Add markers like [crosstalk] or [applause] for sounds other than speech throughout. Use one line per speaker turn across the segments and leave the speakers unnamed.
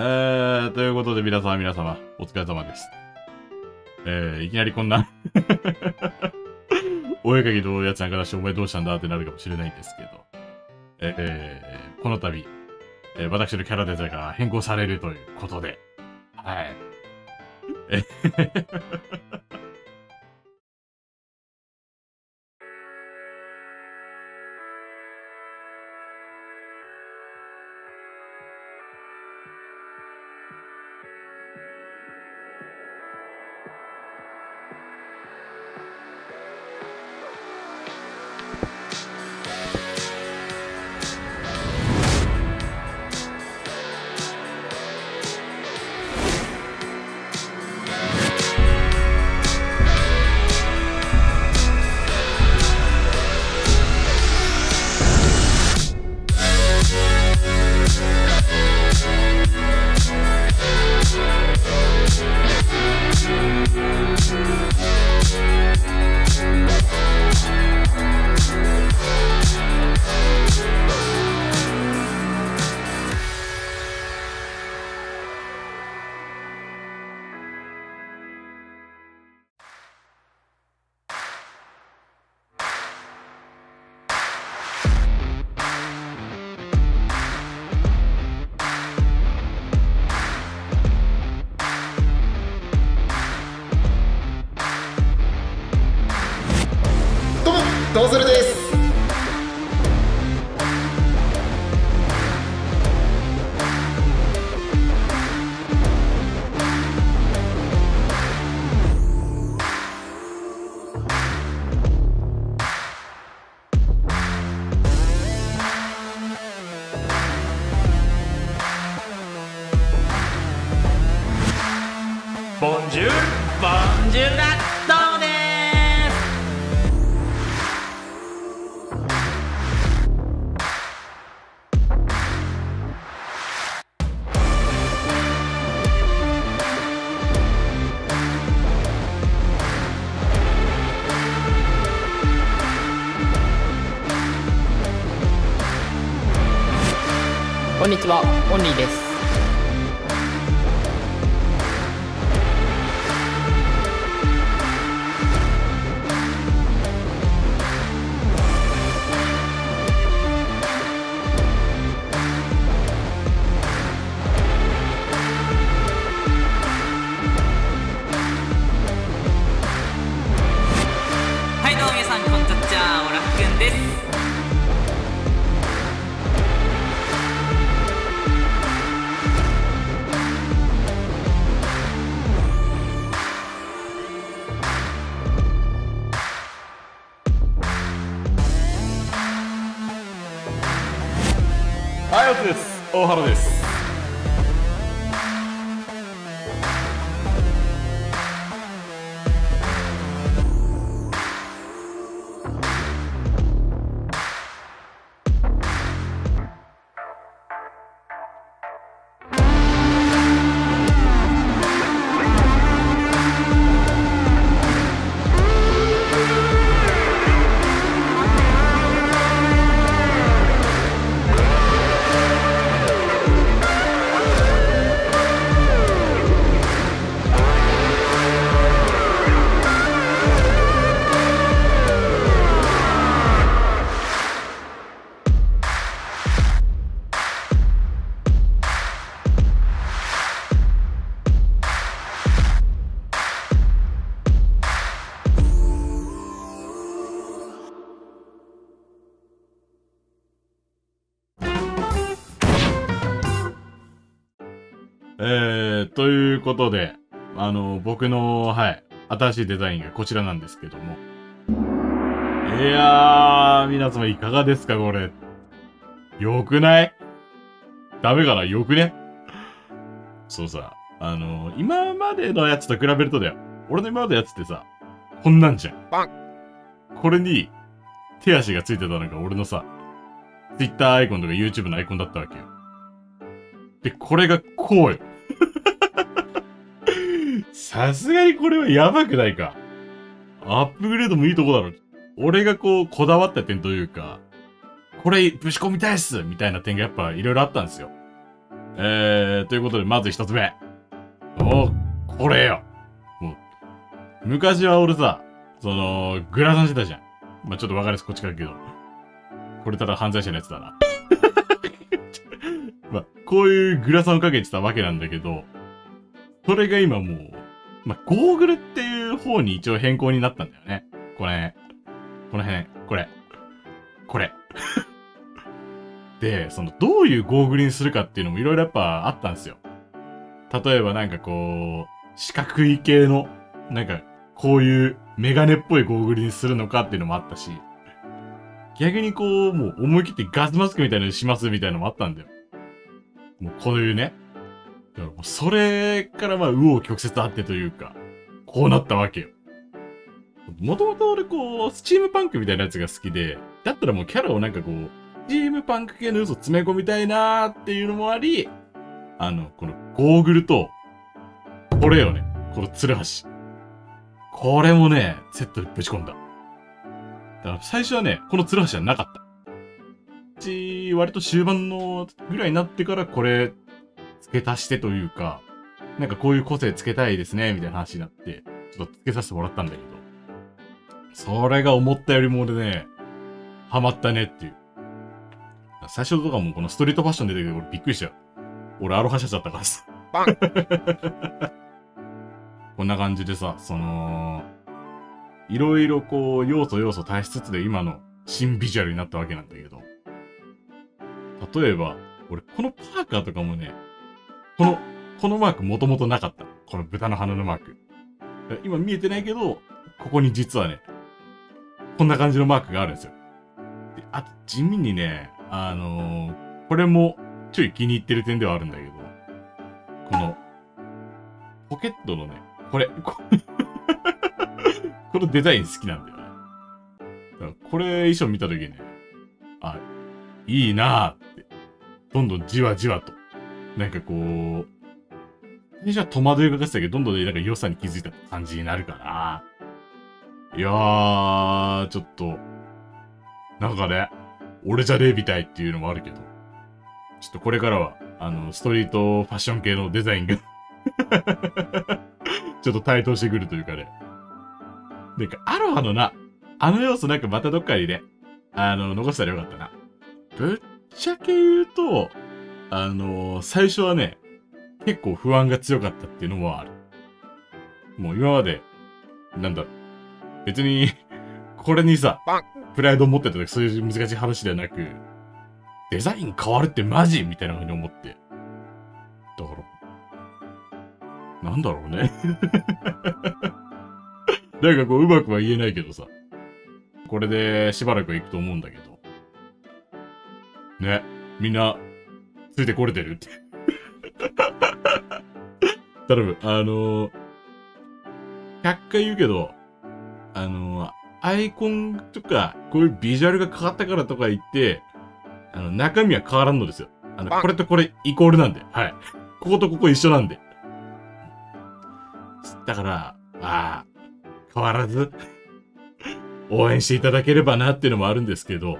えー、ということで皆様皆様、お疲れ様です。えー、いきなりこんな [laughs] お絵かきのやつなんか出してお前どうしたんだってなるかもしれないんですけど、えー、この度、えー私のキャラデザインが変更されるということで、はい。え
どうするです。
ボンジュールボンジュール
こんにちは、オンリーです。
はい、
おつです。大原です。ということで、あの、僕の、はい、新しいデザインがこちらなんですけども。いやー、皆様いかがですか、これ。よくない？ダメかな？よくね？そうさ、あの、今までのやつと比べるとだよ。俺の今までのやつってさ、こんなんじゃん。これに、手足がついてたのが俺のさ、Twitter アイコンとか YouTube のアイコンだったわけよ。で、これがこうよ。さすがにこれはやばくないか。アップグレードもいいとこだろ。俺がこう、こだわった点というか、これ、ぶち込みたいっすみたいな点がやっぱいろいろあったんですよ。えー、ということで、まず一つ目。おこれよ。もう、昔は俺さ、その、グラサンしてたじゃん。まあ、ちょっとわかりやすこっちからけど。これただ犯罪者のやつだな。[laughs] まあ、こういうグラサンをかけてたわけなんだけど、それが今もう、まあ、ゴーグルっていう方に一応変更になったんだよね。これ、この辺、これ、これ。[laughs] で、その、どういうゴーグルにするかっていうのもいろいろやっぱあったんですよ。例えばなんかこう、四角い系の、なんか、こういうメガネっぽいゴーグルにするのかっていうのもあったし、逆にこう、もう思い切ってガスマスクみたいなのしますみたいなのもあったんだよ。もうこういうね。だからもうそれからまあ、紆余曲折あってというか、こうなったわけよ。もともと俺こう、スチームパンクみたいなやつが好きで、だったらもうキャラをなんかこう、スチームパンク系の要素詰め込みたいなーっていうのもあり、あの、このゴーグルと、これよね。このツルハシ。これもね、セットでぶち込んだ。だから最初はね、このツルハシはなかった。うち、割と終盤のぐらいになってからこれ、付け足してというか、なんかこういう個性付けたいですね、みたいな話になって、ちょっと付けさせてもらったんだけど、それが思ったよりも俺ね、ハマったねっていう。最初とかもこのストリートファッション出てきて俺びっくりしたよ。俺アロハシャツだったからさ。[laughs] こんな感じでさ、その、いろいろこう、要素要素足しつつで今の新ビジュアルになったわけなんだけど。例えば、俺このパーカーとかもね、この、このマークもともとなかった。この豚の鼻のマーク。今見えてないけど、ここに実はね、こんな感じのマークがあるんですよ。であと、地味にね、あのーこれもちょい気に入ってる点ではあるんだけど、この、ポケットのね、これ、こ [laughs] このデザイン好きなんだよね。だからこれ衣装見たときね、あ、いいなーって、どんどんじわじわと、なんかこう、最初は戸惑いがかってたけど、どんどんねなんか良さに気づいた感じになるから、いやー、ちょっと、なんかね、俺じゃねえみたいっていうのもあるけど、ちょっとこれからは、あの、ストリートファッション系のデザインが [laughs] ちょっと台頭してくるというかね。なんか、アロハのな、あの要素なんかまたどっかにね、あの、残したらよかったな。ぶっちゃけ言うと、あの最初はね、結構不安が強かったっていうのもある。もう今まで、なんだろう。別に、[laughs] これにさ、プライドを持ってた時そういう難しい話ではなく、デザイン変わるってマジ？みたいな風に思って。だから、なんだろうね。[laughs] なんかこう、うまくは言えないけどさ。これでしばらく行くと思うんだけど。ね。みんな、ついてこれてるって。[laughs] 頼む。あのー、100回言うけど、あのー、アイコンとか、こういうビジュアルが変わったからとか言って、あの、中身は変わらんのですよ。あの、これとこれイコールなんで。はい。こことここ一緒なんで。だから、まあ、変わらず、応援していただければなっていうのもあるんですけど、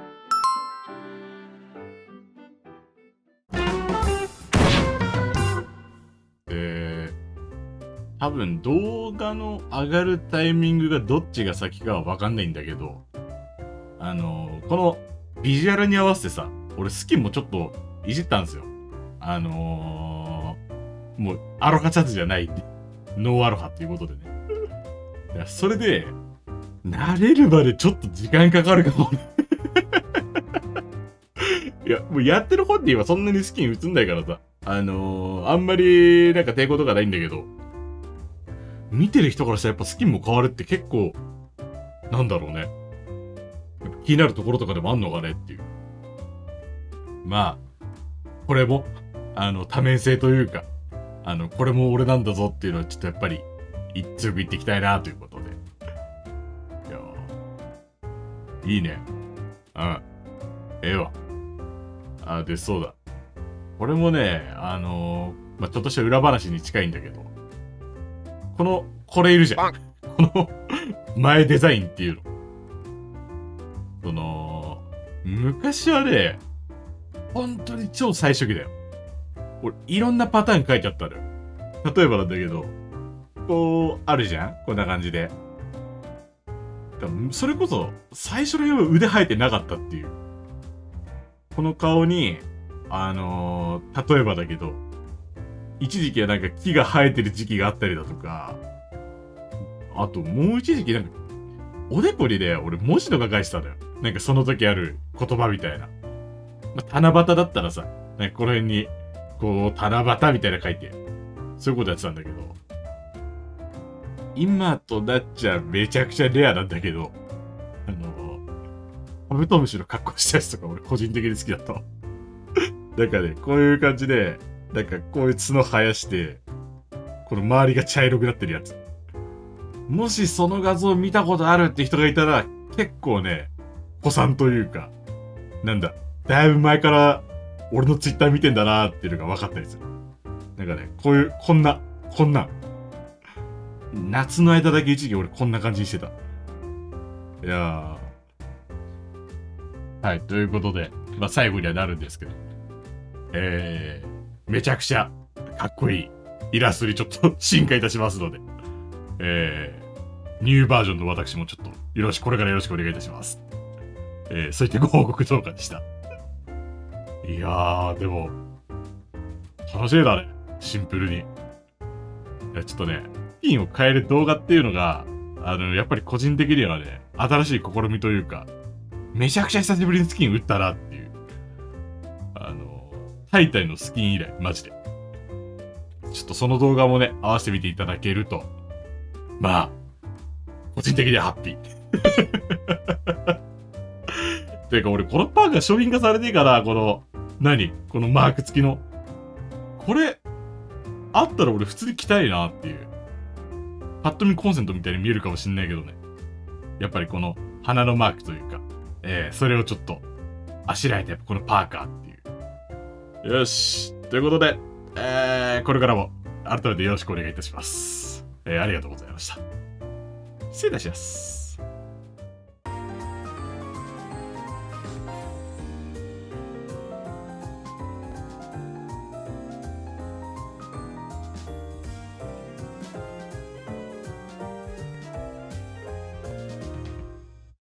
多分動画の上がるタイミングがどっちが先かはわかんないんだけど、あのこのビジュアルに合わせてさ、俺スキンもちょっといじったんですよ。あのー、もうアロハシャツじゃない、ノーアロハっていうことでね。いや、それで、慣れるまでちょっと時間かかるかもね。いや、もうやってる本人はそんなにスキン映んないからさ、あのー、あんまりなんか抵抗とかないんだけど、見てる人からしたらやっぱスキンも変わるって結構、なんだろうね。気になるところとかでもあんのかねっていう。まあ、これも、あの、多面性というか、あの、これも俺なんだぞっていうのはちょっとやっぱり、い強く言っていきたいなということで。いやいいね。うん。ええわ。あ、で、そうだ。これもね、あのーまあ、ちょっとした裏話に近いんだけど、この、これいるじゃん。この、前デザインっていうの。その、昔はね、本当に超最初期だよ。俺、いろんなパターン書いてあったのよ。例えばなんだけど、こう、あるじゃん？こんな感じで。それこそ、最初の辺は腕生えてなかったっていう。この顔に、あのー例えばだけど、一時期はなんか木が生えてる時期があったりだとか、あともう一時期なんか、おでこにね、俺文字とか書いてたのよ。なんかその時ある言葉みたいな。まあ、七夕だったらさ、なんかこの辺に、こう、七夕みたいな書いて、そういうことやってたんだけど、今となっちゃめちゃくちゃレアなんだけど、あの、カブトムシの格好したやつとか俺個人的に好きだった。[laughs] なんかね、こういう感じで、なんかこういう角生やして、この周りが茶色くなってるやつ。もしその画像見たことあるって人がいたら、結構ね、子さんというか、なんだ、だいぶ前から俺のツイッター見てんだなーっていうのが分かったりする。なんかね、こういう、こんな、こんな。夏の間だけ一時俺こんな感じにしてた。いやー。はい、ということで、まあ最後にはなるんですけど、えー、めちゃくちゃかっこいいイラストにちょっと進化いたしますので、えー、ニューバージョンの私もちょっとよろしく、これからよろしくお願いいたします。えー、そういったご報告動画でした。いやー、でも、楽しいだね。シンプルに。いや、ちょっとね、ピンを変える動画っていうのが、あの、やっぱり個人的にはね、新しい試みというか、めちゃくちゃ久しぶりにスキン打ったなっ。タイタイのスキン以来、マジで。ちょっとその動画もね、合わせてみていただけると、まあ、個人的にはハッピー。[laughs] ていうか俺、このパーが商品化されてから、この、何？このマーク付きの。これ、あったら俺普通に着たいなっていう。パッと見コンセントみたいに見えるかもしんないけどね。やっぱりこの鼻のマークというか、えー、それをちょっと、あしらえて、このパーカーっていう。よし。ということで、えー、これからも改めてよろしくお願いいたします。えー、ありがとうございました。失礼いたします。